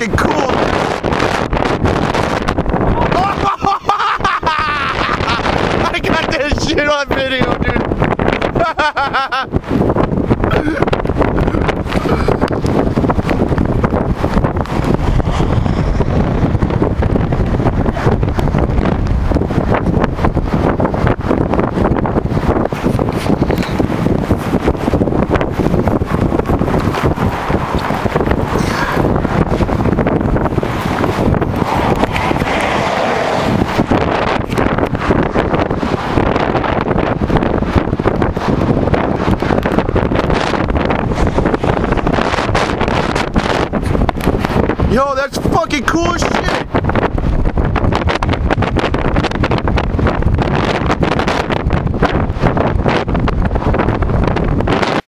fucking cool. I got that shit on video, dude. Yo, that's fucking cool shit.